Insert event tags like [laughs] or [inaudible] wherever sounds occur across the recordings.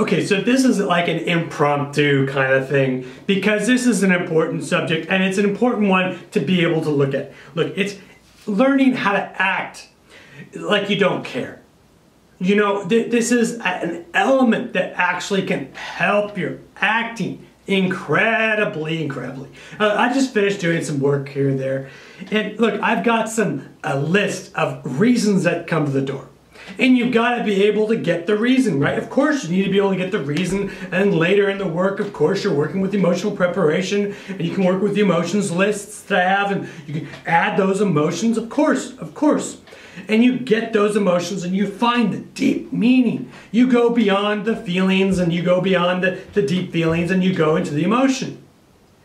Okay, so this is like an impromptu kind of thing because this is an important subject and it's an important one to be able to look at. Look, it's learning how to act like you don't care. You know, th this is an element that actually can help your acting incredibly, incredibly. Uh, I just finished doing some work here and there. And look, I've got some a list of reasons that come to the door. And you've got to be able to get the reason, right? Of course, you need to be able to get the reason. And later in the work, of course, you're working with emotional preparation and you can work with the emotions lists that I have and you can add those emotions, of course, of course and you get those emotions and you find the deep meaning. You go beyond the feelings and you go beyond the, the deep feelings and you go into the emotion.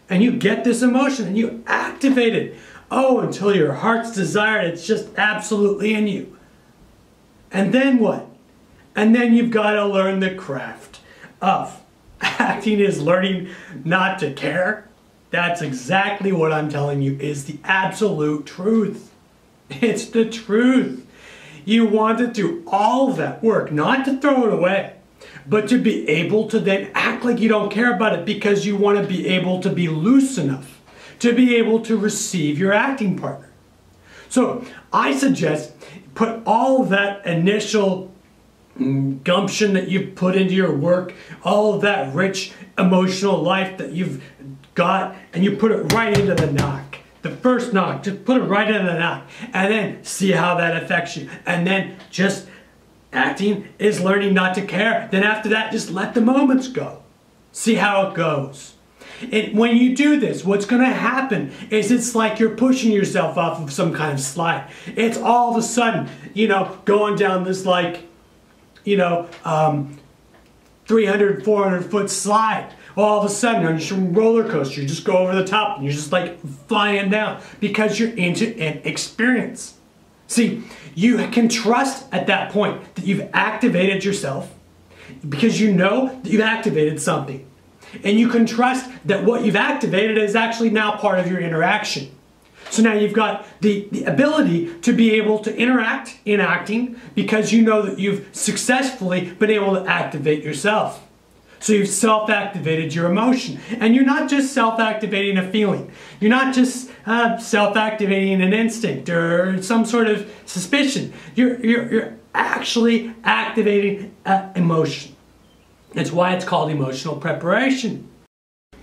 And you get this emotion and you activate it. Oh, until your heart's desire, it's just absolutely in you. And then what? And then you've got to learn the craft of acting is learning not to care. That's exactly what I'm telling you is the absolute truth. It's the truth. You want to do all that work, not to throw it away, but to be able to then act like you don't care about it because you want to be able to be loose enough to be able to receive your acting partner. So I suggest put all that initial mm, gumption that you've put into your work, all that rich emotional life that you've got, and you put it right into the knock the first knock, just put it right in the knock, and then see how that affects you. And then just acting is learning not to care. Then after that, just let the moments go. See how it goes. And when you do this, what's going to happen is it's like you're pushing yourself off of some kind of slide. It's all of a sudden, you know, going down this like, you know, um, 300, 400 foot slide all of a sudden on your roller coaster, you just go over the top and you're just like flying down because you're into an experience. See, you can trust at that point that you've activated yourself because you know that you've activated something. And you can trust that what you've activated is actually now part of your interaction. So now you've got the, the ability to be able to interact in acting because you know that you've successfully been able to activate yourself. So you've self activated your emotion. And you're not just self activating a feeling, you're not just uh, self activating an instinct or some sort of suspicion. You're, you're, you're actually activating an emotion. That's why it's called emotional preparation.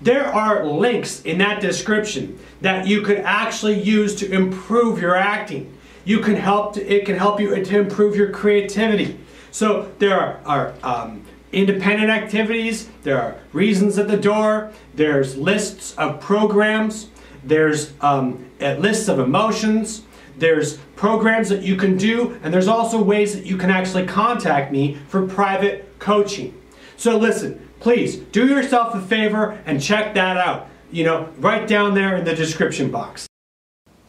There are links in that description that you could actually use to improve your acting. You can help to, it can help you to improve your creativity. So there are, are um, independent activities, there are reasons at the door, there's lists of programs, there's um, lists of emotions, there's programs that you can do, and there's also ways that you can actually contact me for private coaching. So listen, please do yourself a favor and check that out. You know, right down there in the description box.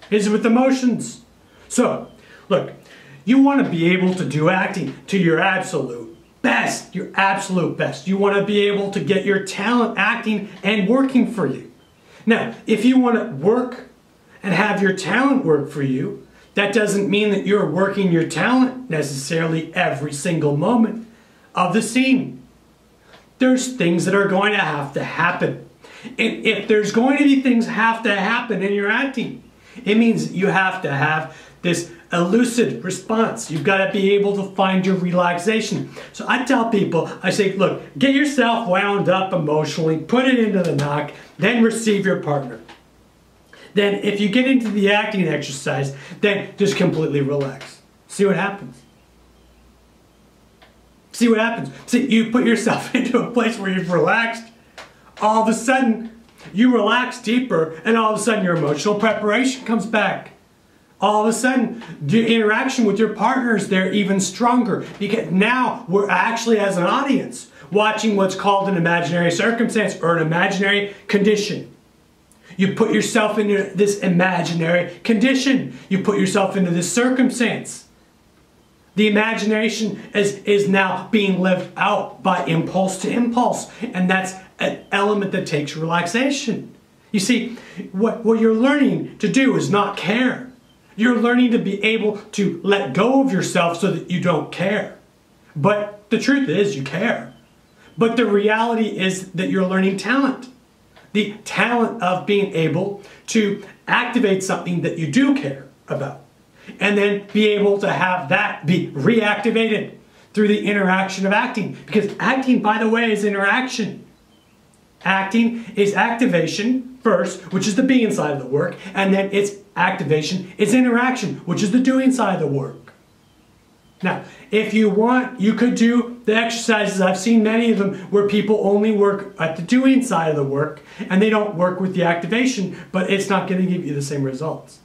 Is with emotions. So, look, you want to be able to do acting to your absolute best, your absolute best. You want to be able to get your talent acting and working for you. Now, if you want to work and have your talent work for you, that doesn't mean that you're working your talent necessarily every single moment of the scene. There's things that are going to have to happen. And if there's going to be things have to happen in your acting, it means you have to have this elusive response. You've got to be able to find your relaxation. So I tell people, I say, look, get yourself wound up emotionally, put it into the knock, then receive your partner. Then if you get into the acting exercise, then just completely relax. See what happens. See what happens. See, you put yourself [laughs] into a place where you've relaxed, all of a sudden, you relax deeper, and all of a sudden your emotional preparation comes back. All of a sudden the interaction with your partners they're even stronger. Because now we're actually as an audience watching what's called an imaginary circumstance or an imaginary condition. You put yourself into this imaginary condition. You put yourself into this circumstance the imagination is, is now being lived out by impulse to impulse and that's an element that takes relaxation you see what, what you're learning to do is not care you're learning to be able to let go of yourself so that you don't care. But the truth is, you care. But the reality is that you're learning talent. The talent of being able to activate something that you do care about. And then be able to have that be reactivated through the interaction of acting. Because acting, by the way, is interaction. Acting is activation first, which is the being side of the work, and then it's activation, it's interaction, which is the doing side of the work. Now, if you want, you could do the exercises. I've seen many of them where people only work at the doing side of the work and they don't work with the activation, but it's not going to give you the same results.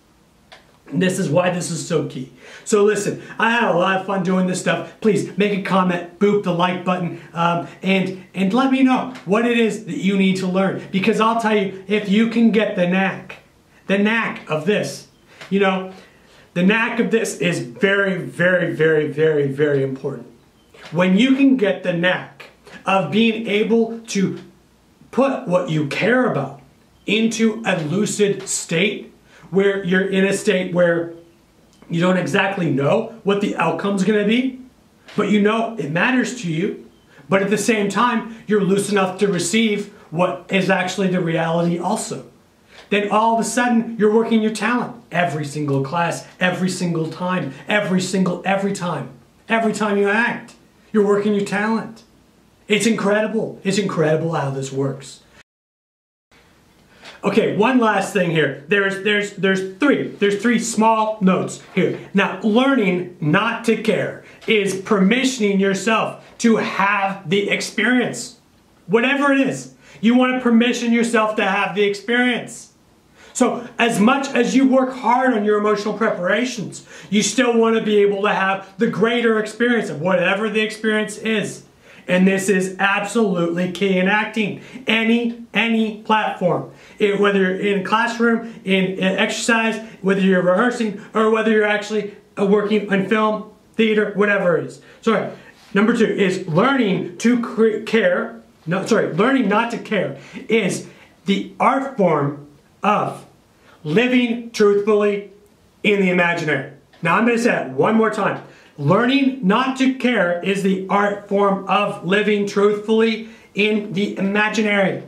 This is why this is so key. So listen, I had a lot of fun doing this stuff. Please make a comment, boop the like button, um, and, and let me know what it is that you need to learn. Because I'll tell you, if you can get the knack, the knack of this, you know, the knack of this is very, very, very, very, very important. When you can get the knack of being able to put what you care about into a lucid state, where you're in a state where you don't exactly know what the outcome's going to be, but you know it matters to you. But at the same time, you're loose enough to receive what is actually the reality also. Then all of a sudden, you're working your talent every single class, every single time, every single, every time. Every time you act, you're working your talent. It's incredible. It's incredible how this works. Okay, one last thing here. There's there's there's three. There's three small notes here. Now, learning not to care is permissioning yourself to have the experience. Whatever it is. You want to permission yourself to have the experience. So, as much as you work hard on your emotional preparations, you still want to be able to have the greater experience of whatever the experience is. And this is absolutely key in acting. Any, any platform. It, whether you're in classroom, in, in exercise, whether you're rehearsing, or whether you're actually uh, working on film, theater, whatever it is. Sorry. Number two is learning to care. No, sorry, learning not to care is the art form of living truthfully in the imaginary. Now I'm going to say that one more time. Learning not to care is the art form of living truthfully in the imaginary.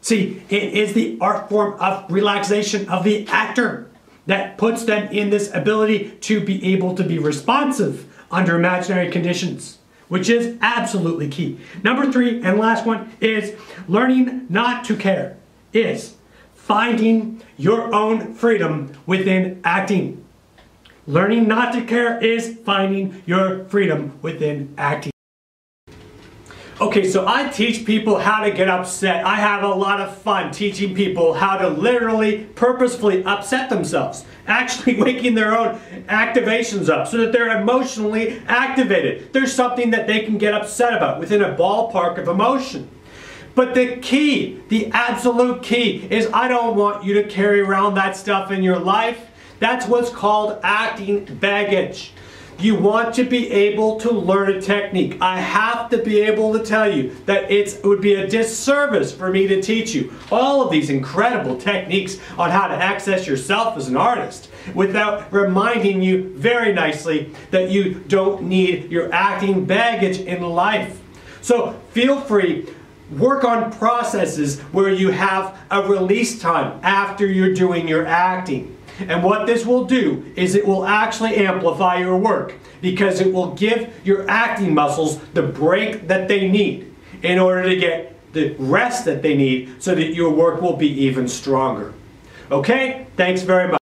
See, it is the art form of relaxation of the actor that puts them in this ability to be able to be responsive under imaginary conditions, which is absolutely key. Number three and last one is learning not to care is finding your own freedom within acting. Learning not to care is finding your freedom within acting. Okay, so I teach people how to get upset. I have a lot of fun teaching people how to literally, purposefully upset themselves. [laughs] Actually waking their own activations up so that they're emotionally activated. There's something that they can get upset about within a ballpark of emotion. But the key, the absolute key, is I don't want you to carry around that stuff in your life. That's what's called acting baggage. You want to be able to learn a technique. I have to be able to tell you that it would be a disservice for me to teach you all of these incredible techniques on how to access yourself as an artist without reminding you very nicely that you don't need your acting baggage in life. So feel free work on processes where you have a release time after you're doing your acting. And what this will do is it will actually amplify your work because it will give your acting muscles the break that they need in order to get the rest that they need so that your work will be even stronger. Okay? Thanks very much.